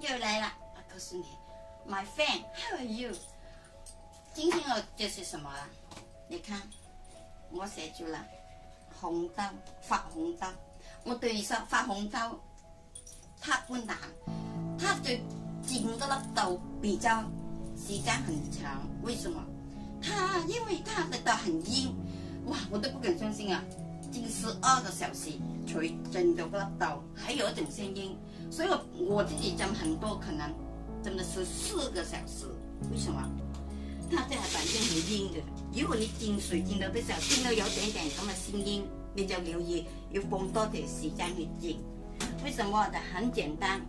又来了。我告诉你，My friend，How are you？今天我这是什么了？你看，我写住了红豆，发红豆。我对你说，发红豆它不难，它就剪嗰粒豆比较时间很长。为什么？它因为它的豆很硬，哇，我都不敢相信啊！近十二个小时才蒸到嗰粒豆，还有一种声音，所以我自己蒸很多，可能蒸的是四个小时。为什么？它这个反正很硬的，如果你浸水浸到的时候，听到有点点咁嘅声音，你就留意要放多啲时间去浸。为什么？就很简单！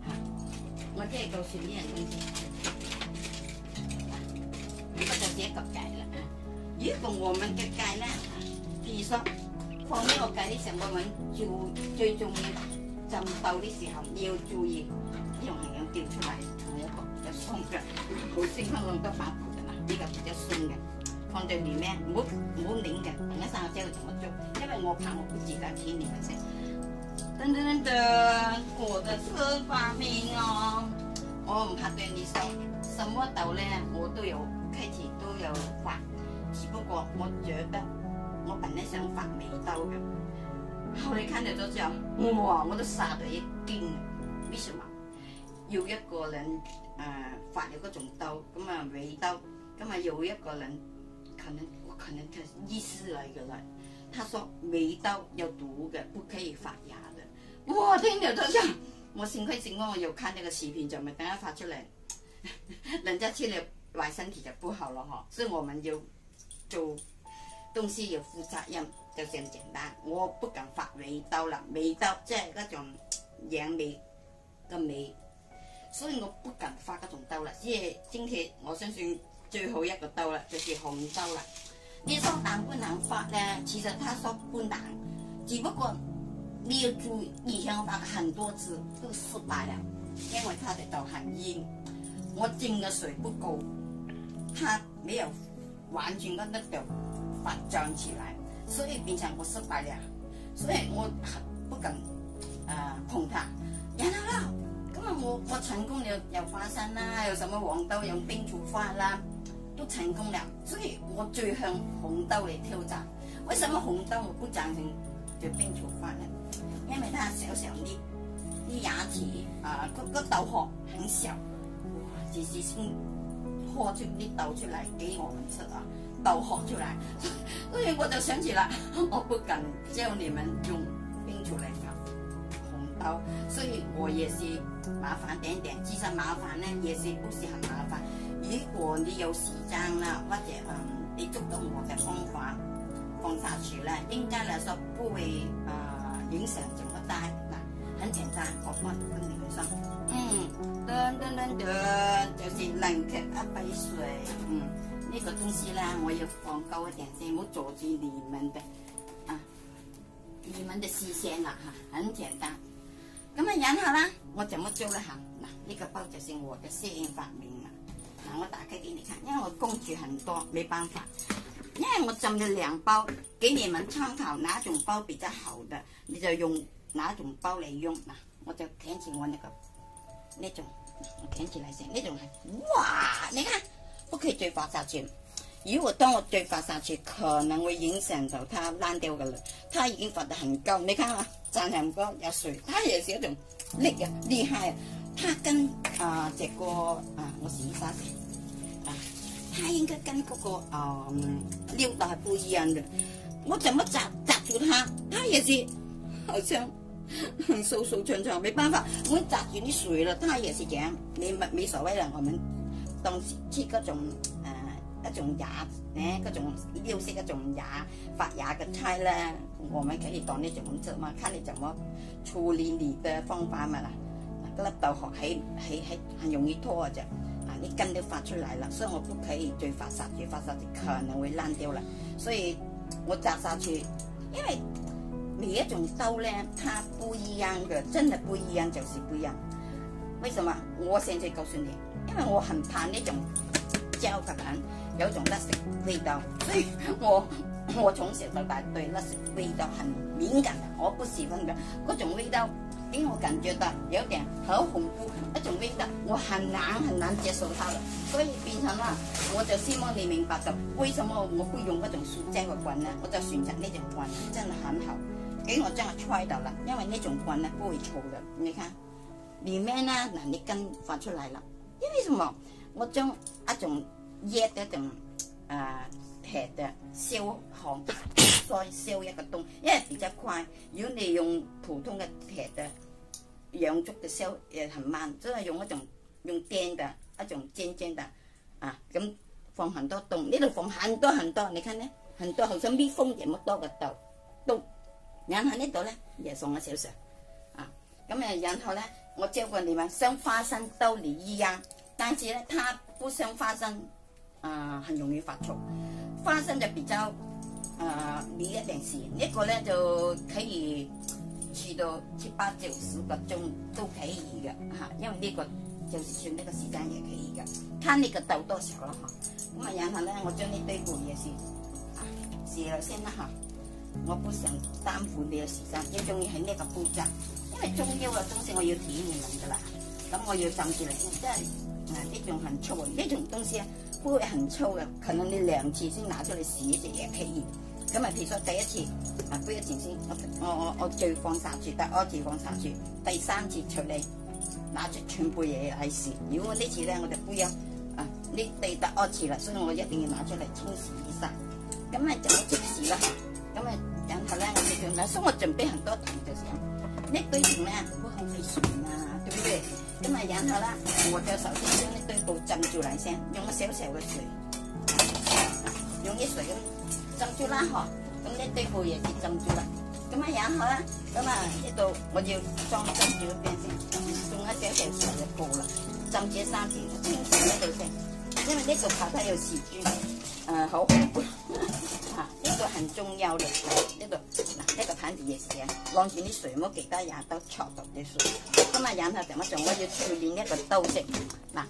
我即系告诉你样东西，呢个就是一个计啦啊！如果我们嘅计咧，譬如说放呢个计的时候，我们注最重要浸豆的时候，你要注意呢样系咁掉出嚟，同一个有松嘅，好升香咁多把。呢個比較鬆嘅，放在裏面唔好唔好擰嘅，等一三個之後同我做，因為我怕我不自家聽你們聲。噔噔噔噔，我的是發明哦，我唔怕對你說，什麼豆咧我都有開始都有發，只不過我覺得我本來想發美豆嘅，後來看到咗之后，哇，我都殺咗一惊，为什么？有一个人、呃、發咗嗰种刀，咁啊美刀。咁啊，有一个人可能我可能他意思来个了，他说梅豆有毒的，不可以发芽的。哇听了都想，我幸亏幸亏我有看那个视频，就没等下发出来，人家吃了坏身体就不好了哈。所以我们就做东西要负责任，就这样简单。我不敢发梅豆了，梅豆即系嗰种杨梅嘅味，所以我不敢发嗰种豆啦。即系今天我相信。最好一个豆啦，就是红豆啦。你说难不难发呢？其实他说不难，只不过你要注意，以前我发过很多次都失败了，因为它的豆很硬，我浸的水不够，它没有完全跟那豆发胀起来，所以变成我失败了，所以我很不敢啊碰它。然后啦，咁啊我我成功了，有花生啦，有什么黄豆用冰煮花啦。都成功了，所以我最向红豆嚟挑战。为什么红豆我不赞成做冰炒饭呢？因为它小小粒，啲牙齿啊，个个豆壳很小，哇！只是先喝出啲豆出嚟给我们吃啊，豆壳出来，所以我就想起啦，我不敢教你们用冰出来发红豆，所以我也是麻烦点点。其实麻烦呢，也是不是很麻烦。如果你有时间啦，或者嗯，你捉到我嘅方法放下去咧，应该来说不会啊影响怎么大嗱，很简单，我帮跟你们上，嗯，噔噔噔噔，就是冷却一杯水，嗯，呢个东西咧，我要放高一点先，唔阻住你们的啊，你们的视线啦吓，很简单。咁啊，然后啦，我怎么做咧吓？嗱，呢个包就是我嘅新发明啦。我打开给你看，因为我工具很多，没办法。因为我蒸了两包，给你们参考哪种包比较好的，你就用哪种包来用嗱。我就舔起我那个那种，我舔起来先，那种哇，你看不可以再发下去。如果当我再发下去，可能会影响到它烂掉噶了。它已经发得很高，你看啊，站很高有水，它也是一种力啊，厉害啊。它跟啊这个啊，我洗沙子啊，它应该跟嗰个啊料豆系不一样的。我怎么砸砸住它，它也是好像瘦瘦长长，没办法，我砸住啲水了，它也是这样。没没所谓了，我们当时切嗰种诶一种芽诶嗰种料式一种芽发芽嘅菜咧，我们可以当呢种咁做嘛，看你怎么处理你的方法嘛啦。粒豆壳喺喺喺很容易脱嘅啫，啊，你根都发出来了，所以我不可以再发沙子，发沙子可能会烂掉了，所以我摘下去，因为每一种豆咧，它不一样的，真的不一样就是不一样。为什么？我现在告诉你，因为我很怕那种焦壳感，有种甩食味道，所以我 我从小到大对甩食味道很敏感的，我不喜欢的嗰种味道。给我感觉到有点好恐怖，一种味道，我很难很难接受它的，所以变成了，我就希望你明白到，為什麼我會用嗰種塑膠嘅棍呢？我就選擇呢種棍，真係很好，給我這樣揣到了，因為呢種棍呢不會臭的，你看，里面呢嗱，你根發出來了，因为什么？我将一种热的一种啊鐵的烧焊，再烧一个洞，因为比较快，如果你用普通嘅鐵的。养竹嘅烧也很慢，即系用一种用電嘅一种尖尖嘅啊，咁放很多洞，呢度放很多很多，你看呢，很多好像蜜蜂咁多嘅豆洞，然后呢度咧也放咗少少啊，咁诶然后咧我教過你們像花生豆泥一樣，但是咧它不生花生啊，很容易发臭，花生就比较啊你一點時，呢個咧就可以。去到七八九十個鐘都可以嘅嚇，因为呢个就是算呢個時間也可以嘅，睇你个豆多少咯嚇。咁啊，然后咧，我将呢堆布嘢先啊試咗先啦嚇。我不想耽误你嘅時間，最重要係呢个步骤，因为中腰嘅東西我要體驗嚟噶啦。咁我要浸住嚟，即系啊呢種很粗呢种东西不會很粗嘅，可能你两次先拿出嚟试一隻也可以。咁啊譬如说第一次啊杯一前先，我我我我最放三次，第二次放三次，第三次出嚟拿住全部嘢嚟試。如果呢次咧我就杯一啊呢第第二次啦，所以我一定要拿出嚟清洗一下。咁啊就即時啦。咁啊然后咧我哋就，所以我准备很多糖。呢堆糖咧不很費水啊，對唔對？咁咪然後啦，我就首先將呢堆布浸住嚟先，用個少少嘅水，用啲水咁。浸住啦嗬，咁呢堆布嘢就浸住啦。咁啊然後咧，咁啊呢度我要裝浸住嗰邊先，用一少少水嘅布啦，浸住三次，清洗呢度先。因為呢度怕它有细菌。誒、呃、好，嚇呢、啊這個很重要嘅，呢度呢個盤子也是嘅，晾住啲水，冇其他嘢都錯到啲水。咁啊然後點樣做？我就處理一個刀先嗱。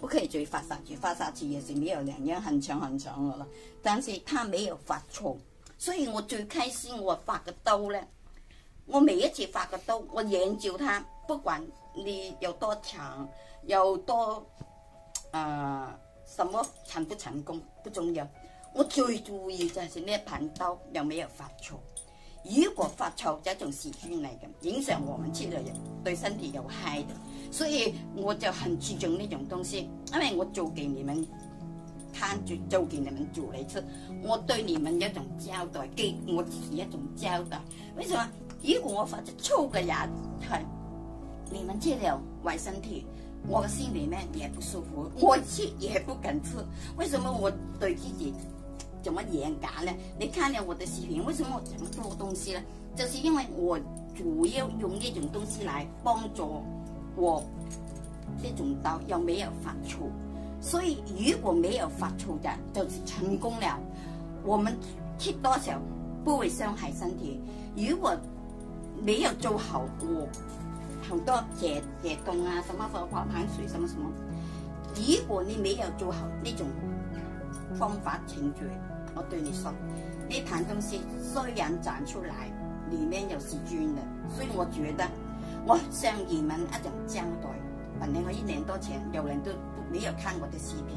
不可以再發下去，發下去也是沒有兩樣很長很長嘅啦。但是它沒有發臭，所以我最開心我發個刀咧，我每一次發個刀，我研究它，不管你有多長，有多啊、呃，什麼成不成功不重要，我最注意就係呢一盤刀有沒有發臭。如果發臭，就係一種細菌嚟嘅，影響我們吃嘅人，對身體有害的。所以我就很注重呢種東西，因為我做给你們看住，做给你們做嚟吃，我對你們一種交代，给我自己一種交代。為什麼？如果我發出臭嘅牙係，你們吃了坏身體，我心里面也不舒服，我吃也不敢吃。為什麼我對自己這麼嚴格呢？你看了我的视频，为什么我這麼多东西呢？就是因为我主要用呢种东西来帮助。我呢种刀又没有发臭，所以如果没有发臭嘅，就是成功了。我们切多少不会伤害身体。如果没有做好，我好多解解冻啊，什么放花盆水，什么什么。如果你没有做好呢种方法程序，我对你說，呢盤東西虽然賺出来，里面有細菌的，所以我觉得。我向你们一种交代，反正我一年多前有人。都没有看我的视频，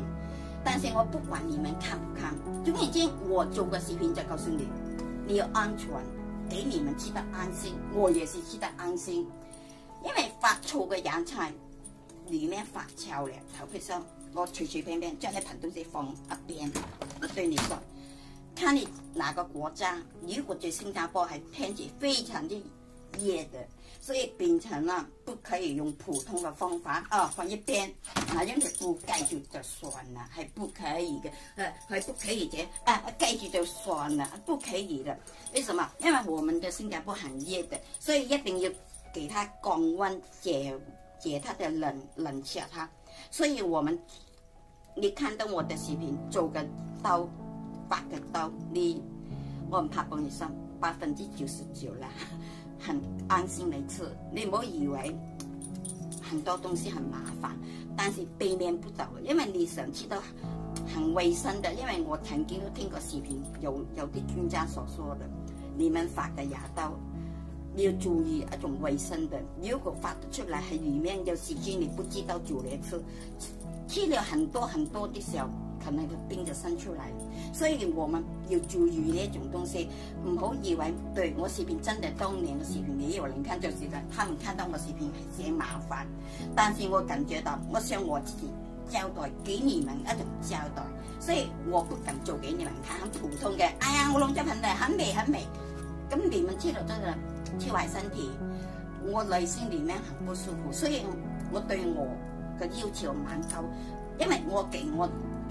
但是我不管你们看不看，总而言之，我做个视频就告诉你，你要安全，给你们吃得安心，我也是吃得安心。因为发臭嘅洋菜里面发臭了，頭皮上我随随便便將呢盆东西放一边，我对你说，看你哪个国家，如果在新加坡还天气非常的热的。所以变成了，不可以用普通的方法啊，放一邊，嗱，因為布盖住就算了，还不可以嘅，誒，係不可以嘅，啊，盖住就算了，不可以的。为什么？因为我们的新加坡很热的，所以一定要给它降温，解解它的冷冷却它。所以我们你看到我的视频做个刀，發嘅刀，你我唔怕帮你收百分之九十九啦。很安心嚟吃，你唔好以为很多东西很麻烦，但是避免不到，因为你想吃到很卫生的。因为我曾经都听过视频，有有啲专家所说的，你们发嘅牙刀你要注意一种卫生的。如果发得出来係里面有細菌，你不知道煮嚟吃，吃了很多很多的時候，可能個病就伸出嚟。所以我們要注意呢一種東西，唔好以為對我視頻真的當年嘅。視頻沒有人看，就是的，他們看到我視頻係嫌麻煩。但是我感覺到，我想我自己交代給你們一種交代，所以我不敢做給你們看，很普通嘅。哎呀，我弄咗盆嚟，很美很美，咁你們知道真係。超壞身體，我內心裏面很不舒服，所以我對我嘅要求蠻高，因為我給我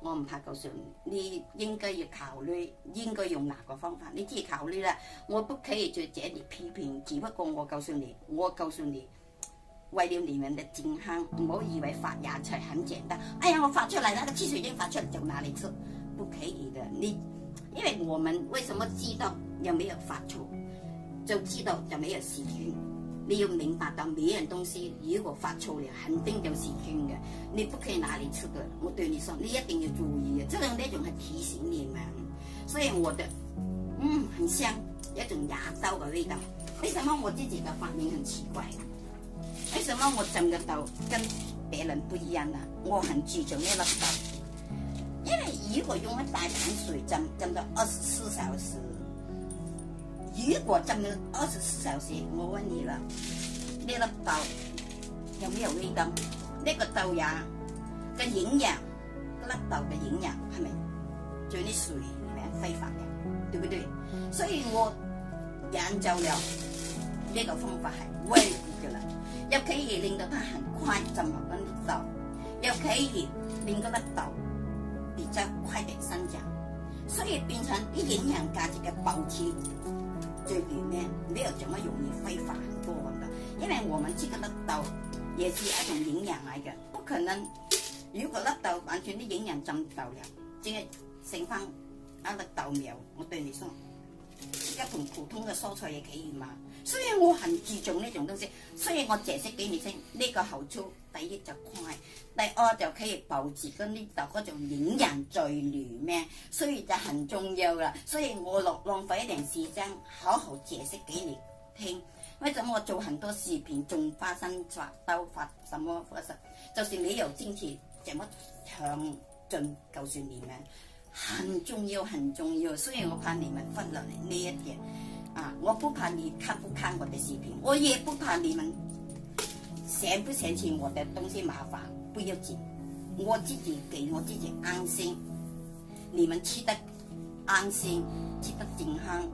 我唔怕告诉你，你應該要考慮應該用哪个方法，你自己考慮啦。我不可以在這裡批評，只不過我告訴你，我告訴你，為了你們的健康，唔好以為發芽菜很簡單。哎呀，我發出嚟，那個汽水已經發出嚟，就哪裡吃？不可以的。你，因為我們為什麼知道有没有發臭，就知道有没有细菌。你要明白到每樣東西，如果發臭了，肯定有細菌嘅，你不可以拿嚟吃嘅。我對你說，你一定要注意嘅。這樣呢種係提醒你們，所以我的嗯很香，一種牙豆嘅味道。為什麼我自己嘅發明很奇怪？為什麼我浸嘅豆跟別人不一樣啊？我很注重呢粒豆，因為如果用一大盆水浸，浸到二十四小時。如果浸咗二十四小時，我問你啦，呢粒豆有沒有味道？呢個豆芽嘅營養，粒豆嘅營養係咪在啲水裏面揮發嘅？對不對？所以我研究了呢個方法係威嘅啦，又可以令到它很快浸入嗰啲豆，又可以令嗰粒豆比較快地生長，所以變成啲營養價值嘅保持。最里面没有這麼容易挥发很多的，因为我們這個粒豆也是一种营养嚟嘅，不可能如果粒豆完全啲营养浸透了，淨係剩翻一粒豆苗，我对你說，一同普通嘅蔬菜也可以嘛。所以我很注重呢种东西，所以我解釋俾你听，呢、這個好处第一就快，第二就可以保持嗰啲豆嗰種營養在裏面，所以就很重要啦。所以我落浪费一定时间，好好解释俾你听。为什么我做很多視頻種花生、發豆、发什么花生，就是你有堅持，這麼詳盡告訴你們，很重要，很重要。所以我怕你们忽略呢一点。啊！我不怕你看不看我的视频，我也不怕你们嫌不嫌弃我的东西麻烦，不要紧，我自己给我自己安心，你们吃得安心，吃得健康，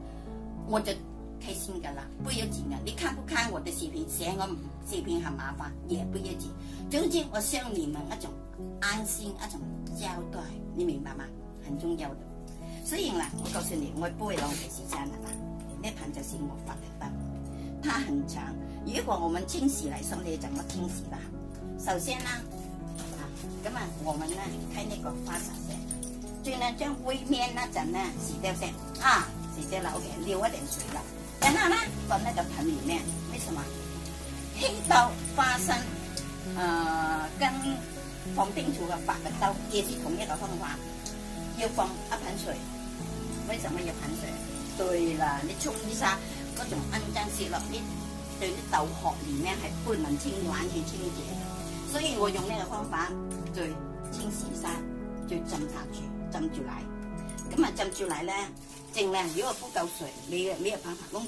我就开心噶啦，不要緊啊！你看不看我的视频，嫌我视频很麻烦，也不要紧。总之，我向你们一种安心，一种交代，你明白吗？很重要的。所以啦，我告诉你，我不会浪費時間啦。呢盘就是我发的燈，它很长。如果我们清洗來說，你怎麼清洗啦？首先呢，啊，咁啊，我们呢开呢个花灑先，盡量將杯面那陣呢洗掉先，啊，洗掉啦，OK，流一点水啦。然后呢，放那个盆里面，为什么？黑豆、花生，呃，跟放冰廚嘅發嘅豆也是同一個方法，要放一盆水。为什么要盆水？对啦，你沖一下嗰種骯髒泄落啲对啲豆殼裏面系不能清完全清洁嘅，所以我用呢个方法再清洗晒，再浸下住，浸住嚟。咁啊浸住嚟咧，净量如果不够水，你你又辦法用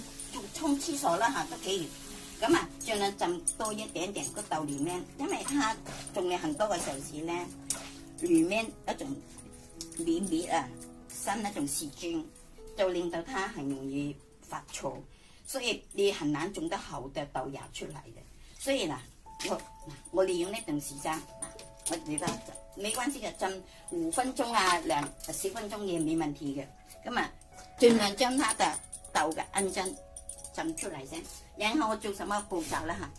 沖廁所啦吓都可以。咁啊尽量浸多一点点个豆裏面，因为它仲有很多個時時咧，里面一種綿綿啊，生一種細菌。就令到它很容易发臭，所以你很难种得好的豆芽出來的。所以啦，我我利用呢段时间，我哋得没关系嘅，浸五分钟啊，两十分钟也沒問題嘅。咁啊，尽量将它的豆嘅氨針浸出嚟先。然后我做什么步驟咧嚇？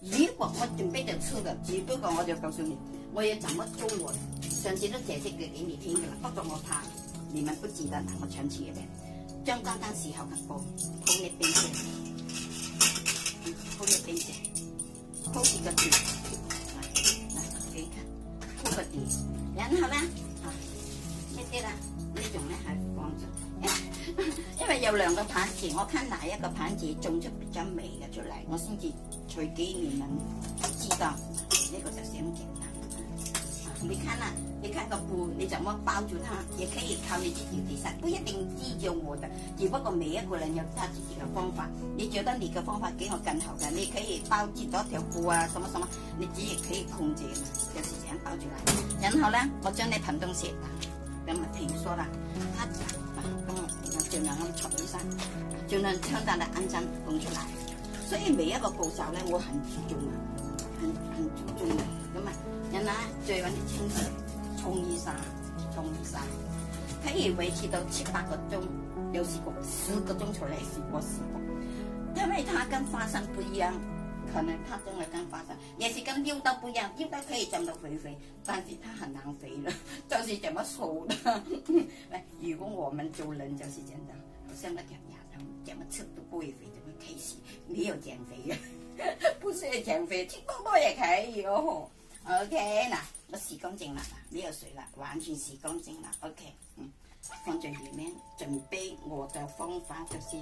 如果我準備就吃嘅，只不过我就告诉你，我要怎么做我。上次都解釋嘅給你听嘅啦，不過我怕你们不记得，我長次嘅咧，將剛剛時候嘅布鋪喺邊先，鋪喺邊先，鋪幾個字，嗱嗱幾鋪個字，然後咧啊呢啲啦，呢種咧係放咗，因為有兩個盤子，我看哪一個盤子種出比較美嘅出嚟，我先至隨機你們知道，呢、這個就係咁簡單。你看啦、你看個布，你怎麼包住它，也可以靠你自己其實不一定依照我的，只不過每一個人有他自己嘅方法。你覺得你嘅方法比我更好嘅，你可以包住多條布啊，什麼什麼，你自己可以控制，有時間包住嚟。然後咧，我將你盆東西，咁啊，譬如說啦，它咁我盡量咁戳起身，盡量將大嘅安針弄出嚟。所以每一個步驟咧，我很注重啊，很很注重嘅，咁啊。然後再揾啲清水沖一下，沖一下，可以維持到七八個鐘，有試過十個鐘出嚟試過試過。因為它跟花生不一樣，可能它真係跟花生，也是跟尿豆不一樣，尿豆可以浸到肥肥，但是它很難肥啦，就是這麼瘦的。如果我們做人就是這樣，好像那條丫頭，怎么吃都不會肥，就會開始沒有減肥嘅，不是減肥，吃多多也可以哦。OK 嗱，我洗乾淨啦，沒有水啦，完全洗乾淨啦。OK，嗯，放在裏面準備我的方法就是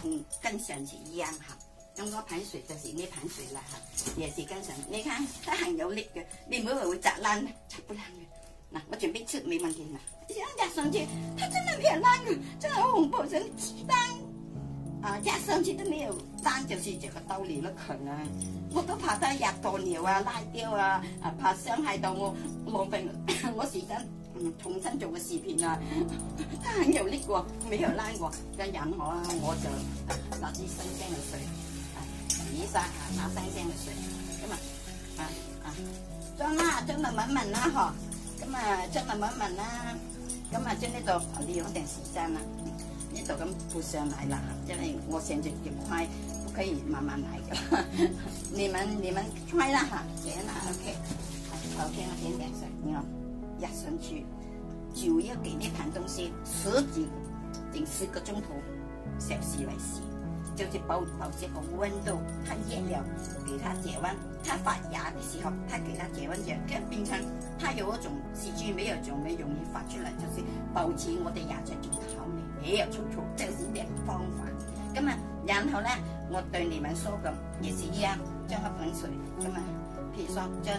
同跟上次一樣哈，用嗰盆水就是呢盆水啦哈，也是跟上。你看它很有力嘅，你唔會會砸爛咩？砸不爛嘅。嗱，我準備出沒問題啦。一壓上去，它真的變爛嘅，真係好恐怖，真雞蛋。啊！壓上去都沒有單，就是這個道理咯。可能我都怕它壓鴕鳥啊、拉掉啊，啊怕傷害到我浪費我時間，嗯，重新做個視頻啊。它很有力喎，沒有拉過。咁然後啊，我就拿啲新鮮嘅水，啊，洗一下啊，拿新鮮嘅水，咁啊，啊啊，裝啦，裝到滿滿啦，嗬，咁啊，裝到滿滿啦，咁啊，將呢度利用定時間啦。呢度咁鋪上嚟啦，因为我現在要快，不可以慢慢来噶。你们你们快啦吓，點啦，OK，OK，我点点水，你看壓上去，就要給呢盤東西十几，顶十個鐘頭攝氏嚟試，就是保保持个温度，它热了给它降温，它发芽的时候，它给它降溫，就跟冰成它有一種細菌沒有種沒容易发出来，就是保持我哋芽在狀態。也有粗粗，就是呢個方法。咁啊，然后咧，我对你们说嘅也是一样，将一盆水咁啊，譬如說將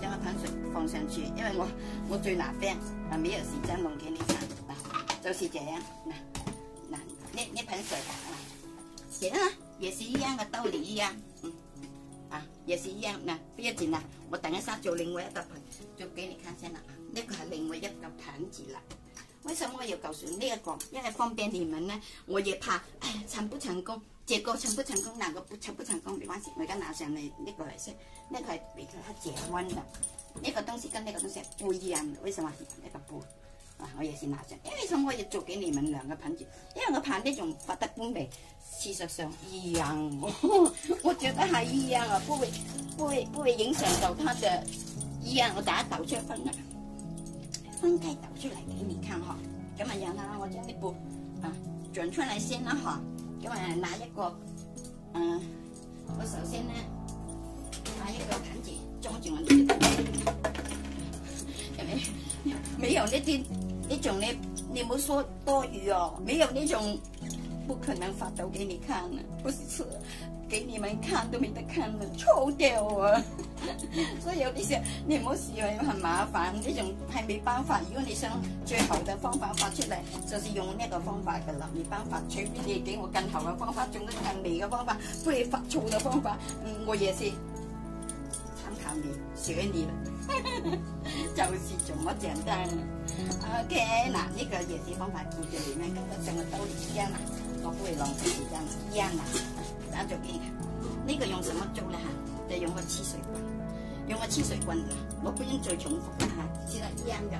將個盆水放上去，因为我我最拿病，啊，沒有時間弄給你看，嗱，就是这样，嗱嗱，呢呢盆水啊，行啊，也是一样嘅道理一樣，嗯，啊，也是一样，嗱，不要紧啦，我等一下做另外一個盆，做給你看先啦，呢個係另外一個盆子啦。为什么要告訴呢一個？因为方便你们呢，我也怕，哎，成不成功？這個成不成功？那个不成不成功？没关系，我而家拿上嚟呢个嚟先，呢個係比較減溫的，呢个东西跟呢个东西不一样，为什么？呢个布啊，我也是拿上，因为什麼我要做給你們兩個盆子，因为我怕呢种发得不美，事实上一样，我觉得系一样啊，不会不会不会影响到它的一样。我打一倒出分啦。分开倒出来给你看嗬，咁啊樣啦，我将呢布啊转出嚟先啦嗬，咁啊拿一个，嗯、啊，我首先呢拿一个盘子装住我呢啲，沒沒有呢啲呢种呢，你冇说多余哦，没有呢种不可能发抖给你看啊，不是。给你们看都没得看了，臭掉啊！所以有啲時候你唔好試啊，很麻煩，呢種係沒辦法。如果你想最好的方法发出嚟，就是用呢个方法噶啦，沒辦法。除非你给我更好嘅方法，種得更美嘅方法，不會發臭嘅方法，嗯，我也是參考你，学你啦，就是这么简单。OK，那，呢个也是方法，記住裏面跟得整个道理一样啦，我不会浪费时间，一样啦。打做機，呢、這個用什麼做咧吓？再用個黐水棍，用個黐水棍嗱，我不用再重複啦嚇，知啦一樣嘅。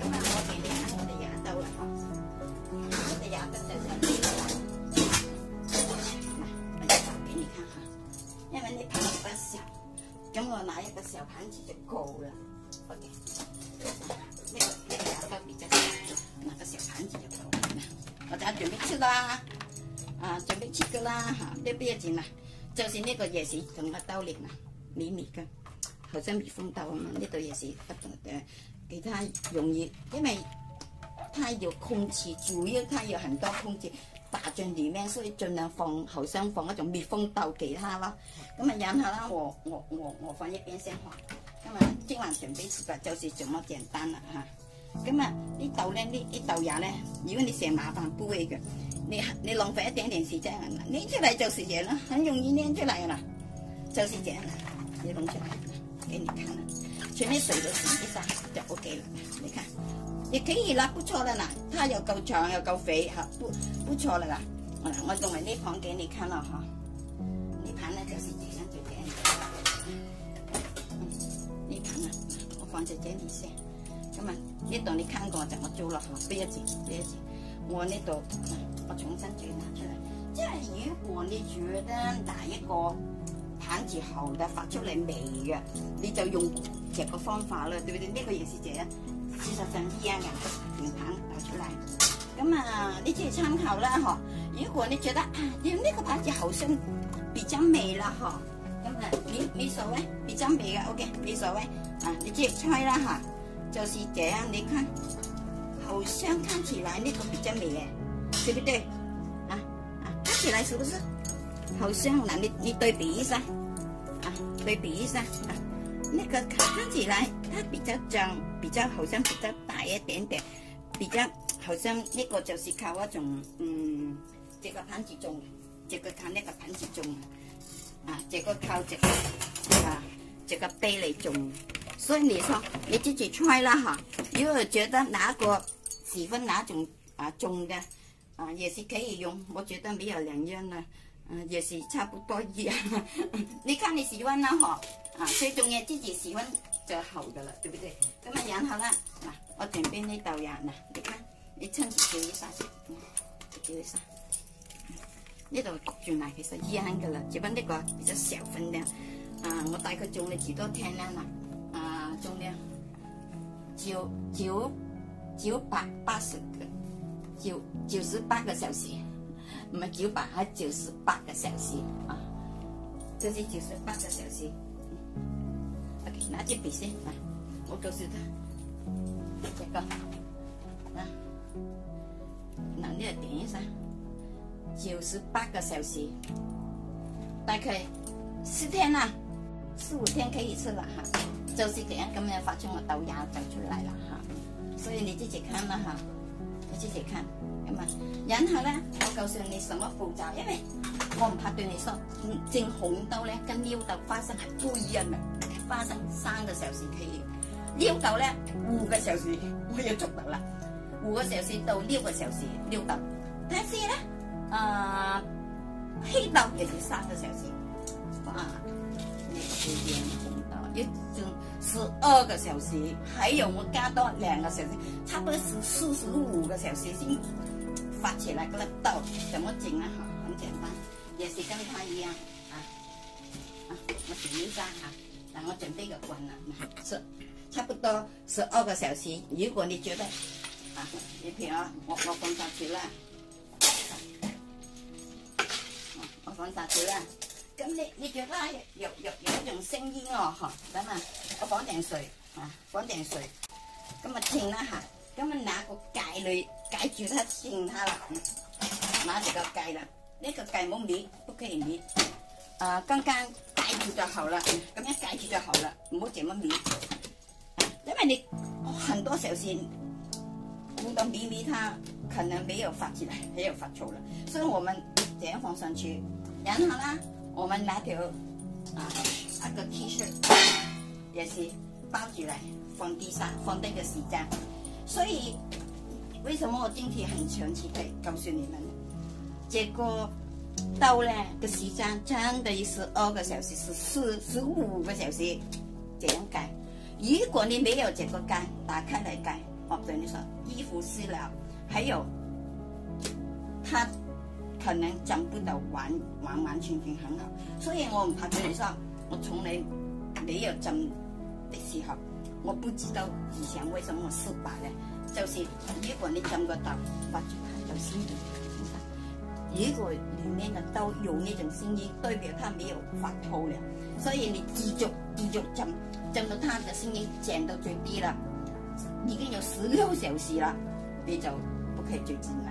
咁啊，我哋呢下我哋廿兜啦嚇，我哋廿兜就上呢度啦。嗱，我就俾你看下，因为你盤子不小，咁我拿一个小盘子就够了。OK，呢個呢個廿兜比較小，拿个小盘子就够了。我就準備吃啦，啊，準備吃噶啦嚇，都不要緊啦。就是呢個也是同個兜嚟啊，米米嘅，好像蜜蜂兜啊嘛，呢度也是不同嘅，其他容易，因为它有空气，主要它有很多空气打进里面，所以尽量放後生放一种蜜蜂兜其他啦。咁啊，忍下啦，我我我我放一边先嚇。咁啊，今晚準備食嘅就是這麼簡單啦嚇。咁啊，呢豆咧，呢呢豆芽咧，如果你成麻煩煲嘅。你你浪费一點點時間啊！捏出嚟就是這啦，很容易捏出嚟啦，就是這樣啦。你弄出嚟，給你看啦。前面水都洗一下就 OK 了。你看，也可以啦，不错了啦。它又够长又够肥，哈，不不错了啦。我我用埋呢盤給你看了，哈。呢盤呢就是这样就這樣。呢盤啊，我放在这里先。咁啊，呢度你看过就我做啦，哈，不要紧，不要紧。我呢度。我重新再拿出嚟，即係如果你觉得哪一個盤子好嘅发出嚟微嘅，你就用這個方法啦，对唔对？呢、這個也是这样，事实上一样嘅，平盤拿出嚟。咁啊，你自己參考啦，嗬。如果你觉得啊，用呢個盤子好像比较美啦，嗬，咁啊，你你所谓比较美嘅，OK，你所谓啊，你自己猜啦，吓，就是这样，你看，好像看起来呢个比较美嘅。对不对？啊啊，看起来是不是好像？嗱，你你对比一下，啊，对比一下，啊，那个看起来它比較長，比较好像比较大一点点，比较好像呢个就是靠一种，嗯，這個盤子種，這個靠那個盤子种，啊，这个靠這個，啊，这个杯嚟种，所以你说你自己猜啦哈，如果觉得哪个喜欢哪种啊种嘅。啊，也是可以用，我觉得没有兩樣啦，嗯、啊，也是差不多一样。你看你喜歡啦，嗬，啊，最重要自己喜歡就好噶啦，對不对？那么，然後啦，嗱，我前邊呢豆芽，呢，你看，你趁住叫一下先，叫一下，呢度焗住埋，其實一樣噶啦，只不過呢個比較小分量。啊，我大概種你幾多天啦？啊，種量九九九百八十個。九九十八个小时，唔係九百，係九十八个小时啊！這是九十八个小时。OK，拿支筆先，啊，我告訴他，这个，啊，嗱，你嚟點一下，九十八个小时，大概四天啦，四五天可以吃了，哈，就是這樣咁樣發出我豆芽就出来了，哈，所以你自己看啦，哈。自己看，咁啊，然後咧，我告訴你什麼步驟，因為我唔怕對你說，蒸紅豆咧跟撩豆花生係不一樣嘅，花生三個小時可以，撩豆咧五個小時我要捉到啦，五個小時到六個小時撩豆，但是咧，啊、呃，黑豆也是三個小時，啊，呢個不一樣。一整十二个小时，还有我加多两个小时，差不多是四十五个小时先发起來個粒豆。怎么整啊？哈，很简单，也是跟他一样啊啊！我試一下哈，嗱，我準備個棍啦，是差不多十二个小时。如果你觉得啊，你譬如我我放下去了，我放下去了。咁你你覺得有有有一種聲音哦，嗬，等下我放定水啊，放定水，咁啊停啦吓，咁啊拿个盖嚟蓋住它，停它啦，拿住个盖啦，呢个盖冇裂，不可以裂，啊，刚刚盖住就好啦，咁樣蓋住就好啦，唔好這麼裂，因为你很多小時碰到咪咪，它可能沒有发起來，沒有發臭了，所以我們這樣放上去，然後啦。我们拿条啊一个 T 恤，也是包起来放地上，放低個時間。所以为什么我今天很詳細地告诉你们，这个到呢个时间真的是二个小时，是四十五个小时这样改。如果你没有这个盖，打开来盖，我对你说，衣服湿了，还有它可能蒸不到完完完全全很好。所以我唔怕对你说，我从来没有蒸的时候，我不知道以前为什么失败呢？就是如果你蒸个豆，发出它就声音。如果里面的豆有那种声音，代表它没有发透了。所以你继续继续蒸，蒸到它的声音降到最低了，已经有十六小时了，你就不可以再蒸了，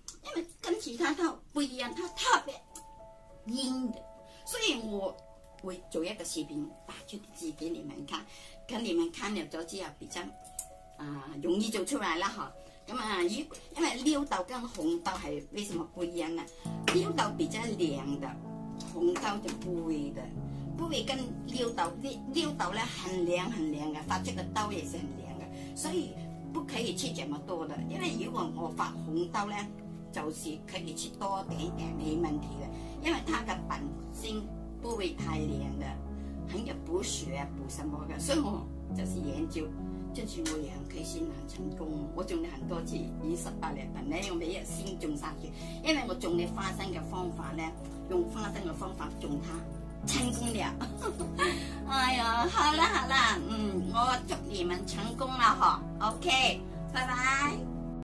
因为跟其他豆不一样，它特别硬的，所以我会做一个视频打出字给你们看，跟你们看了咗之后比较啊容易做出来啦哈。咁啊，因因为撩豆跟红豆系为什么不一样呢？撩豆比较凉的，红豆就不会的，不会跟撩豆撩撩豆咧很凉很凉嘅，发出个豆也是很凉嘅，所以不可以吃这么多的。因为如果我发红豆咧，就是可以吃多点点没问题嘅，因为它嘅本身不会太凉的，很有补血补什么嘅，所以我就是研究。就是我也很开心很成功，我种了很多次，已经失败了，但呢我每日先种下去，因为我种的花生嘅方法呢，用花生嘅方法种它成功了。哎呀，好啦好啦，嗯，我祝你们成功啦，嗬，OK，拜拜。